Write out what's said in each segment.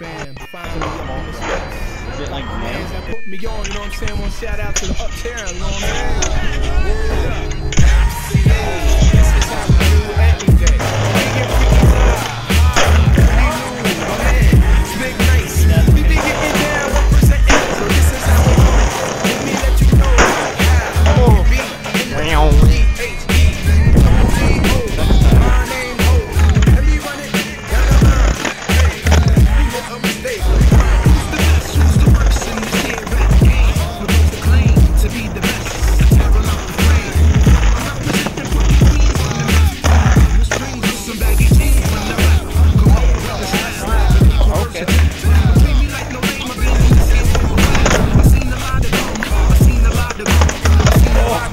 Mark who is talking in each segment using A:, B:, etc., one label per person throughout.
A: fam. Finally, I'm on the steps.
B: Is it like
A: man?
B: Hands
A: that put me on, you know what I'm saying? One shout out to the uptown, you know what I'm saying?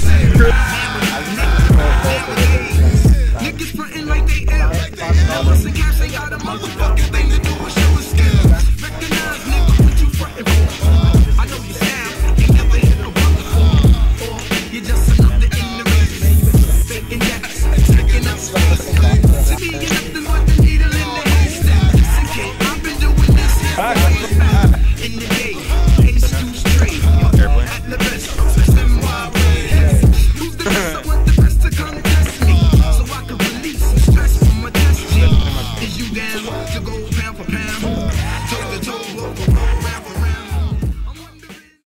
A: the. Niggas frontin' like they ill. They got a motherfucker.